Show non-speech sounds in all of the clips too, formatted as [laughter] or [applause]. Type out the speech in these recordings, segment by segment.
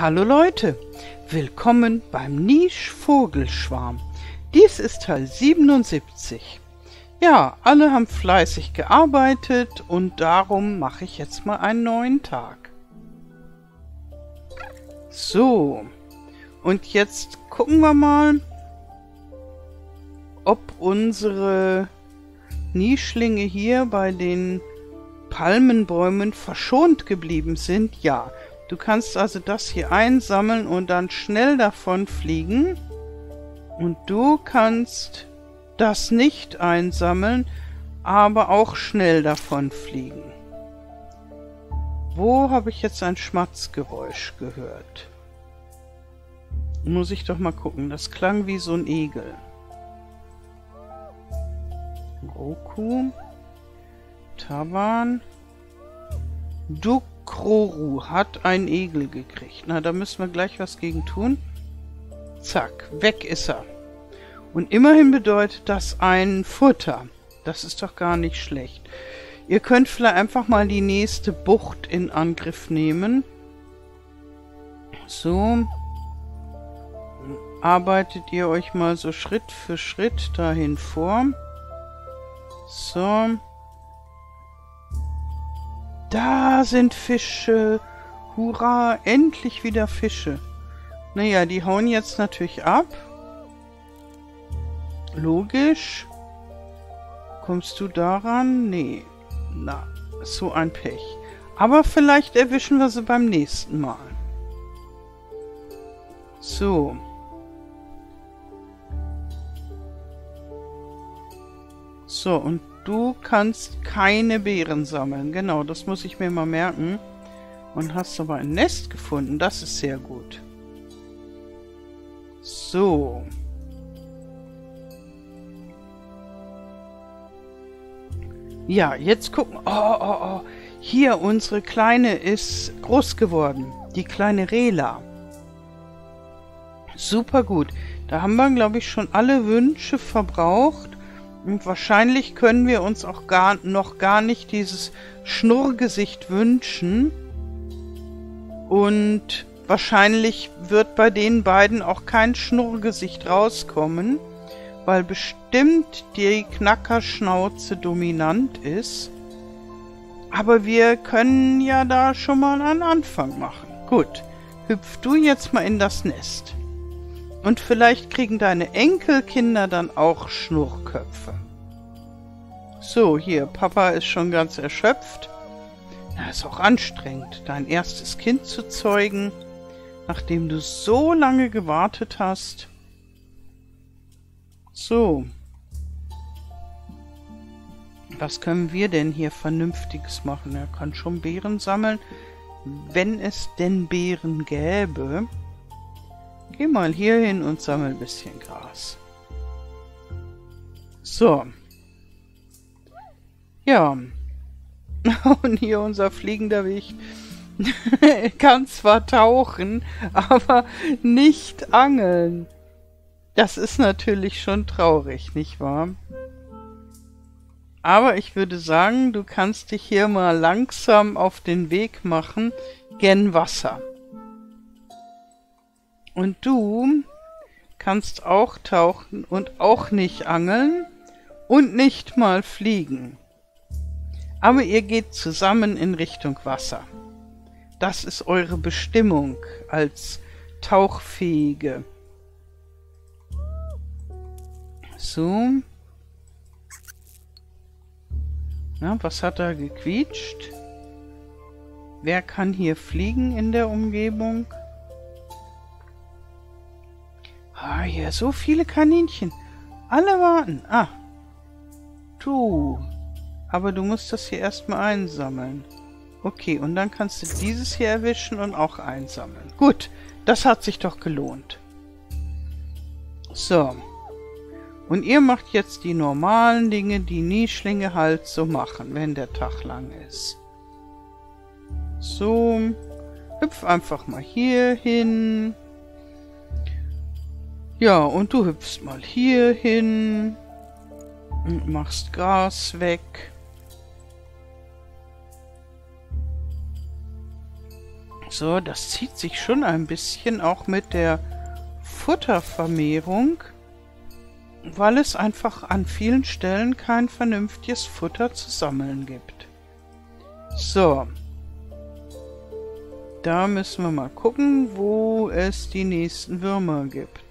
Hallo Leute, willkommen beim Nisch Vogelschwarm. Dies ist Teil 77. Ja, alle haben fleißig gearbeitet und darum mache ich jetzt mal einen neuen Tag. So, und jetzt gucken wir mal, ob unsere Nischlinge hier bei den Palmenbäumen verschont geblieben sind. Ja, Du kannst also das hier einsammeln und dann schnell davon fliegen. Und du kannst das nicht einsammeln, aber auch schnell davon fliegen. Wo habe ich jetzt ein Schmatzgeräusch gehört? Muss ich doch mal gucken. Das klang wie so ein Egel. Roku. Taban. Duk Kroru hat einen Egel gekriegt. Na, da müssen wir gleich was gegen tun. Zack, weg ist er. Und immerhin bedeutet das ein Futter. Das ist doch gar nicht schlecht. Ihr könnt vielleicht einfach mal die nächste Bucht in Angriff nehmen. So. Arbeitet ihr euch mal so Schritt für Schritt dahin vor. So. Da sind Fische. Hurra, endlich wieder Fische. Naja, die hauen jetzt natürlich ab. Logisch. Kommst du daran? Nee. Na, so ein Pech. Aber vielleicht erwischen wir sie beim nächsten Mal. So. So, und Du kannst keine Beeren sammeln. Genau, das muss ich mir mal merken. Und hast aber ein Nest gefunden. Das ist sehr gut. So. Ja, jetzt gucken. Oh, oh, oh. Hier, unsere Kleine ist groß geworden. Die kleine Rela. Super gut. Da haben wir, glaube ich, schon alle Wünsche verbraucht. Und wahrscheinlich können wir uns auch gar, noch gar nicht dieses Schnurrgesicht wünschen. Und wahrscheinlich wird bei den beiden auch kein Schnurrgesicht rauskommen, weil bestimmt die Knackerschnauze dominant ist. Aber wir können ja da schon mal einen Anfang machen. Gut, hüpf du jetzt mal in das Nest. Und vielleicht kriegen deine Enkelkinder dann auch Schnurrköpfe. So, hier, Papa ist schon ganz erschöpft. Ja, ist auch anstrengend, dein erstes Kind zu zeugen, nachdem du so lange gewartet hast. So. Was können wir denn hier Vernünftiges machen? Er kann schon Beeren sammeln, wenn es denn Beeren gäbe. Geh mal hier hin und sammel ein bisschen Gras. So. Ja. [laughs] Und hier unser fliegender Wicht. [laughs] kann zwar tauchen, aber nicht angeln. Das ist natürlich schon traurig, nicht wahr? Aber ich würde sagen, du kannst dich hier mal langsam auf den Weg machen gen Wasser. Und du kannst auch tauchen und auch nicht angeln und nicht mal fliegen. Aber ihr geht zusammen in Richtung Wasser. Das ist eure Bestimmung als Tauchfähige. So. Na, was hat da gequietscht? Wer kann hier fliegen in der Umgebung? Ah, hier so viele Kaninchen. Alle warten. Ah. Du. Aber du musst das hier erstmal einsammeln. Okay, und dann kannst du dieses hier erwischen und auch einsammeln. Gut, das hat sich doch gelohnt. So. Und ihr macht jetzt die normalen Dinge, die Nischlinge halt so machen, wenn der Tag lang ist. So. Hüpf einfach mal hier hin. Ja, und du hüpfst mal hier hin und machst Gras weg. So, das zieht sich schon ein bisschen auch mit der Futtervermehrung, weil es einfach an vielen Stellen kein vernünftiges Futter zu sammeln gibt. So. Da müssen wir mal gucken, wo es die nächsten Würmer gibt.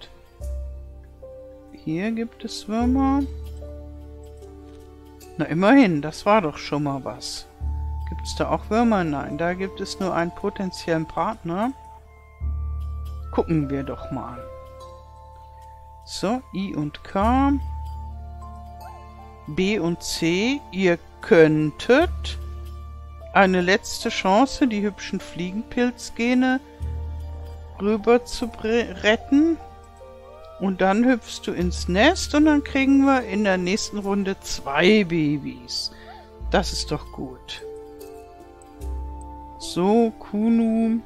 Hier gibt es Würmer. Na immerhin, das war doch schon mal was. Gibt es da auch Würmer? Nein, da gibt es nur einen potenziellen Partner. Gucken wir doch mal. So, I und K. B und C. Ihr könntet eine letzte Chance, die hübschen Fliegenpilzgene rüber zu retten. Und dann hüpfst du ins Nest und dann kriegen wir in der nächsten Runde zwei Babys. Das ist doch gut. So, Kunu.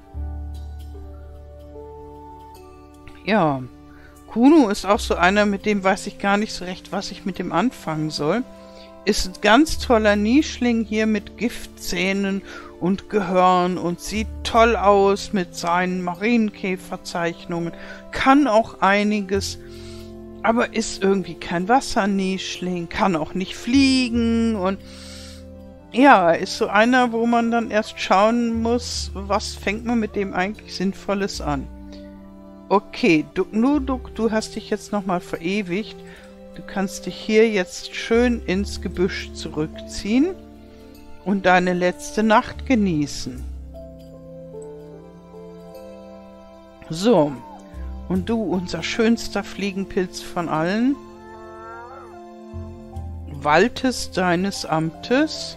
Ja, Kuno ist auch so einer, mit dem weiß ich gar nicht so recht, was ich mit dem anfangen soll. Ist ein ganz toller Nischling hier mit Giftzähnen und Gehörn und sieht toll aus mit seinen Marienkäferzeichnungen, kann auch einiges, aber ist irgendwie kein Wassernischling, kann auch nicht fliegen und ja, ist so einer, wo man dann erst schauen muss, was fängt man mit dem eigentlich Sinnvolles an. Okay, du, Nuduk, du hast dich jetzt nochmal verewigt. Du kannst dich hier jetzt schön ins Gebüsch zurückziehen und deine letzte Nacht genießen. So, und du, unser schönster Fliegenpilz von allen, waltest deines Amtes.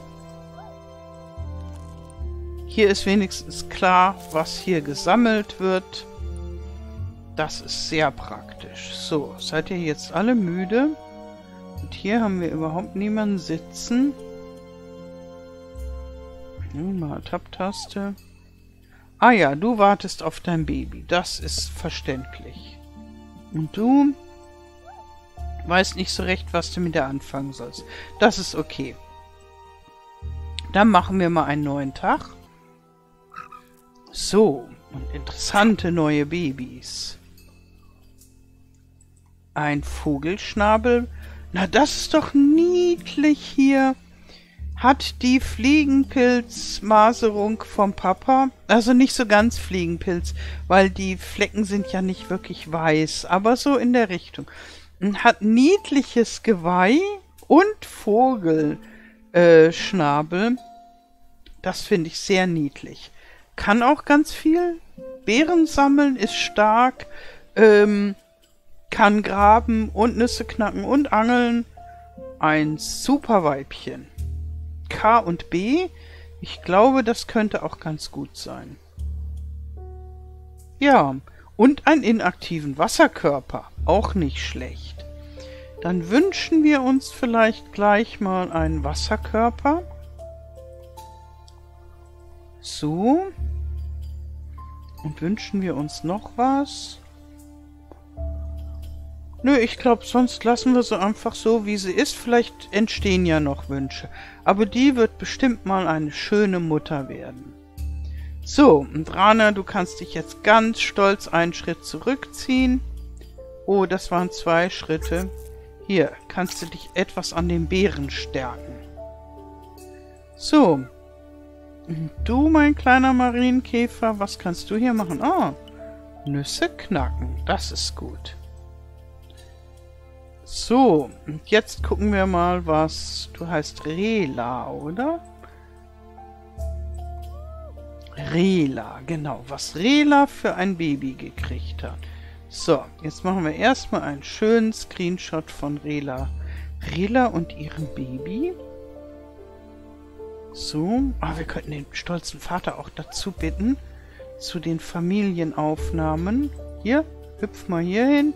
Hier ist wenigstens klar, was hier gesammelt wird. Das ist sehr praktisch. So, seid ihr jetzt alle müde? Und hier haben wir überhaupt niemanden sitzen. Mal Tab-Taste. Ah ja, du wartest auf dein Baby. Das ist verständlich. Und du weißt nicht so recht, was du mit der anfangen sollst. Das ist okay. Dann machen wir mal einen neuen Tag. So, und interessante neue Babys. Ein Vogelschnabel? Na, das ist doch niedlich hier. Hat die Fliegenpilzmaserung vom Papa, also nicht so ganz Fliegenpilz, weil die Flecken sind ja nicht wirklich weiß, aber so in der Richtung. Hat niedliches Geweih und Vogelschnabel. Das finde ich sehr niedlich. Kann auch ganz viel. Beeren sammeln ist stark. Ähm, kann graben und Nüsse knacken und angeln. Ein super Weibchen. K und B. Ich glaube, das könnte auch ganz gut sein. Ja, und einen inaktiven Wasserkörper. Auch nicht schlecht. Dann wünschen wir uns vielleicht gleich mal einen Wasserkörper. So. Und wünschen wir uns noch was? Nö, ich glaube, sonst lassen wir sie einfach so, wie sie ist. Vielleicht entstehen ja noch Wünsche. Aber die wird bestimmt mal eine schöne Mutter werden. So, und Rana, du kannst dich jetzt ganz stolz einen Schritt zurückziehen. Oh, das waren zwei Schritte. Hier, kannst du dich etwas an den Beeren stärken. So. Du, mein kleiner Marienkäfer, was kannst du hier machen? Ah, Nüsse knacken. Das ist gut. So, und jetzt gucken wir mal, was... Du heißt Rela, oder? Rela, genau. Was Rela für ein Baby gekriegt hat. So, jetzt machen wir erstmal einen schönen Screenshot von Rela. Rela und ihrem Baby. So, ah, wir könnten den stolzen Vater auch dazu bitten. Zu den Familienaufnahmen. Hier, hüpf mal hier hin.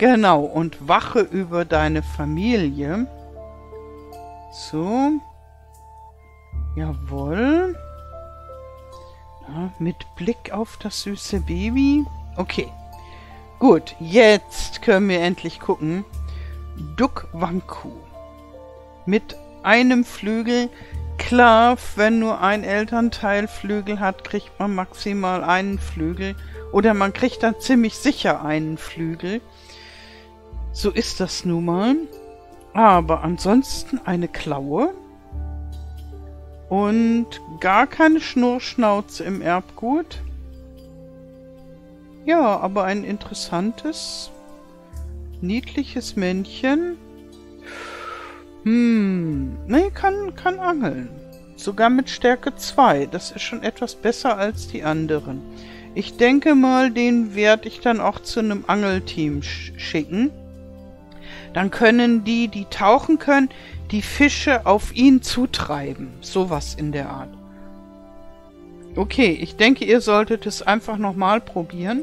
Genau, und wache über deine Familie. So. Jawohl. Ja, mit Blick auf das süße Baby. Okay. Gut, jetzt können wir endlich gucken. Duck Wanku. Mit einem Flügel Klar, wenn nur ein Elternteil Flügel hat, kriegt man maximal einen Flügel. Oder man kriegt dann ziemlich sicher einen Flügel. So ist das nun mal. Aber ansonsten eine Klaue. Und gar keine Schnurrschnauze im Erbgut. Ja, aber ein interessantes, niedliches Männchen. Hm, nee, kann, kann angeln. Sogar mit Stärke 2. Das ist schon etwas besser als die anderen. Ich denke mal, den werde ich dann auch zu einem Angelteam sch schicken. Dann können die, die tauchen können, die Fische auf ihn zutreiben. Sowas in der Art. Okay, ich denke, ihr solltet es einfach nochmal probieren.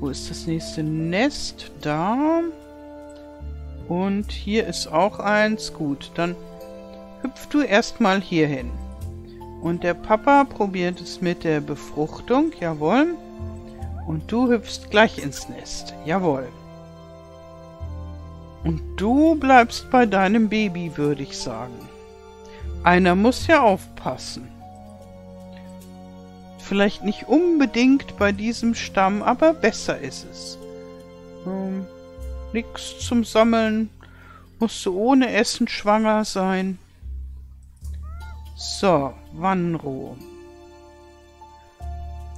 Wo ist das nächste Nest? Da. Und hier ist auch eins. Gut, dann hüpf du erstmal hier hin. Und der Papa probiert es mit der Befruchtung. Jawohl. Und du hüpfst gleich ins Nest. Jawohl. Und du bleibst bei deinem Baby, würde ich sagen. Einer muss ja aufpassen. Vielleicht nicht unbedingt bei diesem Stamm, aber besser ist es. Ähm, Nix zum Sammeln. Musst du ohne Essen schwanger sein. So, Wanro.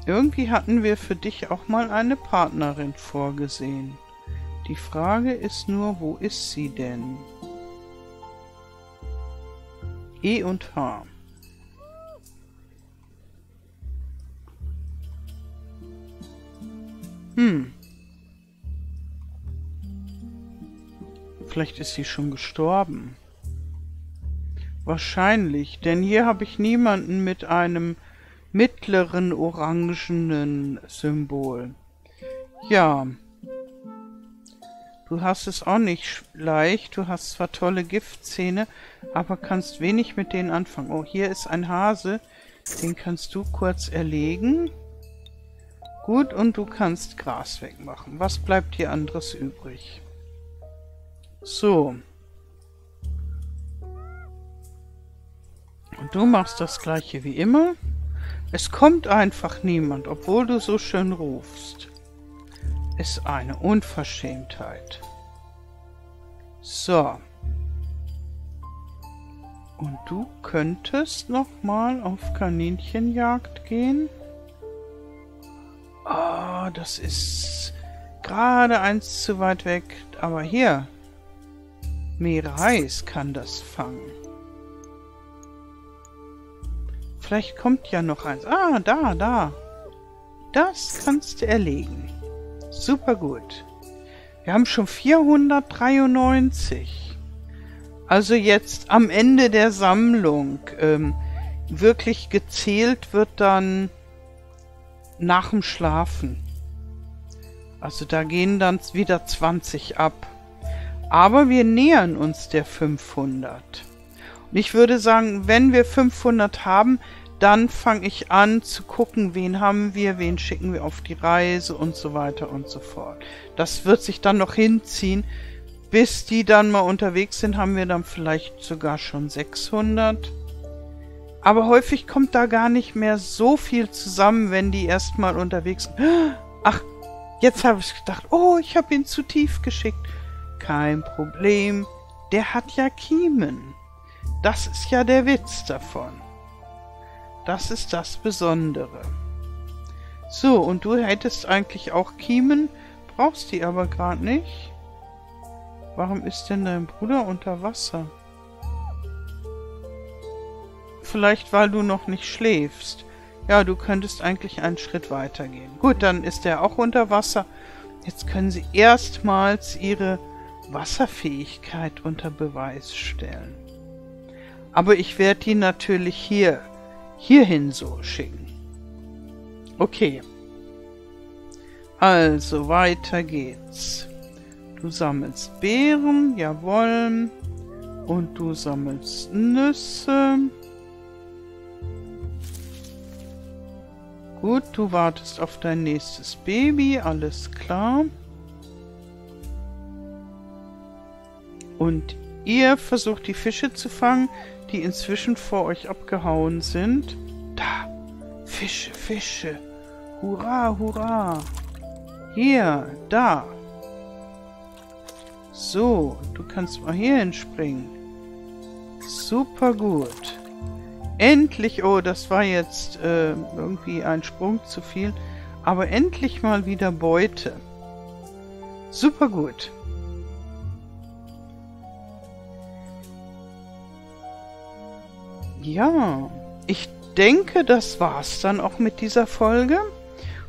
Irgendwie hatten wir für dich auch mal eine Partnerin vorgesehen. Die Frage ist nur, wo ist sie denn? E und H. Hm. Vielleicht ist sie schon gestorben. Wahrscheinlich, denn hier habe ich niemanden mit einem mittleren orangenen Symbol. Ja. Du hast es auch nicht leicht. Du hast zwar tolle Giftzähne, aber kannst wenig mit denen anfangen. Oh, hier ist ein Hase. Den kannst du kurz erlegen. Gut, und du kannst Gras wegmachen. Was bleibt hier anderes übrig? So. Und du machst das gleiche wie immer. Es kommt einfach niemand, obwohl du so schön rufst. Ist eine Unverschämtheit. So. Und du könntest noch mal auf Kaninchenjagd gehen. Oh, das ist gerade eins zu weit weg. Aber hier, Mirais kann das fangen. Vielleicht kommt ja noch eins. Ah, da, da. Das kannst du erlegen. Super gut. Wir haben schon 493. Also jetzt am Ende der Sammlung. Ähm, wirklich gezählt wird dann nach dem Schlafen. Also da gehen dann wieder 20 ab. Aber wir nähern uns der 500. Und ich würde sagen, wenn wir 500 haben, dann fange ich an zu gucken, wen haben wir, wen schicken wir auf die Reise und so weiter und so fort. Das wird sich dann noch hinziehen. Bis die dann mal unterwegs sind, haben wir dann vielleicht sogar schon 600. Aber häufig kommt da gar nicht mehr so viel zusammen, wenn die erstmal unterwegs sind. [gasps] Ach, jetzt habe ich gedacht, oh, ich habe ihn zu tief geschickt. Kein Problem. Der hat ja Kiemen. Das ist ja der Witz davon. Das ist das Besondere. So, und du hättest eigentlich auch Kiemen, brauchst die aber gerade nicht. Warum ist denn dein Bruder unter Wasser? Vielleicht, weil du noch nicht schläfst. Ja, du könntest eigentlich einen Schritt weiter gehen. Gut, dann ist er auch unter Wasser. Jetzt können sie erstmals ihre Wasserfähigkeit unter Beweis stellen. Aber ich werde die natürlich hier, hierhin so schicken. Okay. Also, weiter geht's. Du sammelst Beeren, jawohl. Und du sammelst Nüsse. Gut, du wartest auf dein nächstes Baby, alles klar. Und Ihr versucht die Fische zu fangen, die inzwischen vor euch abgehauen sind. Da, Fische, Fische. Hurra, hurra. Hier, da. So, du kannst mal hier hinspringen. Super gut. Endlich, oh, das war jetzt äh, irgendwie ein Sprung zu viel, aber endlich mal wieder Beute. Super gut. Ja, ich denke, das war's dann auch mit dieser Folge.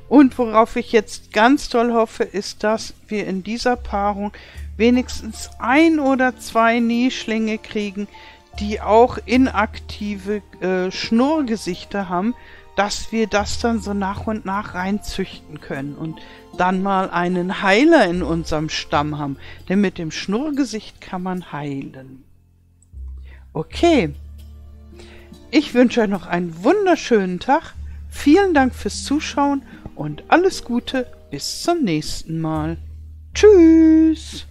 Und worauf ich jetzt ganz toll hoffe, ist, dass wir in dieser Paarung wenigstens ein oder zwei Nischlinge kriegen, die auch inaktive äh, Schnurrgesichter haben, dass wir das dann so nach und nach reinzüchten können und dann mal einen Heiler in unserem Stamm haben. Denn mit dem Schnurrgesicht kann man heilen. Okay. Ich wünsche euch noch einen wunderschönen Tag. Vielen Dank fürs Zuschauen und alles Gute bis zum nächsten Mal. Tschüss.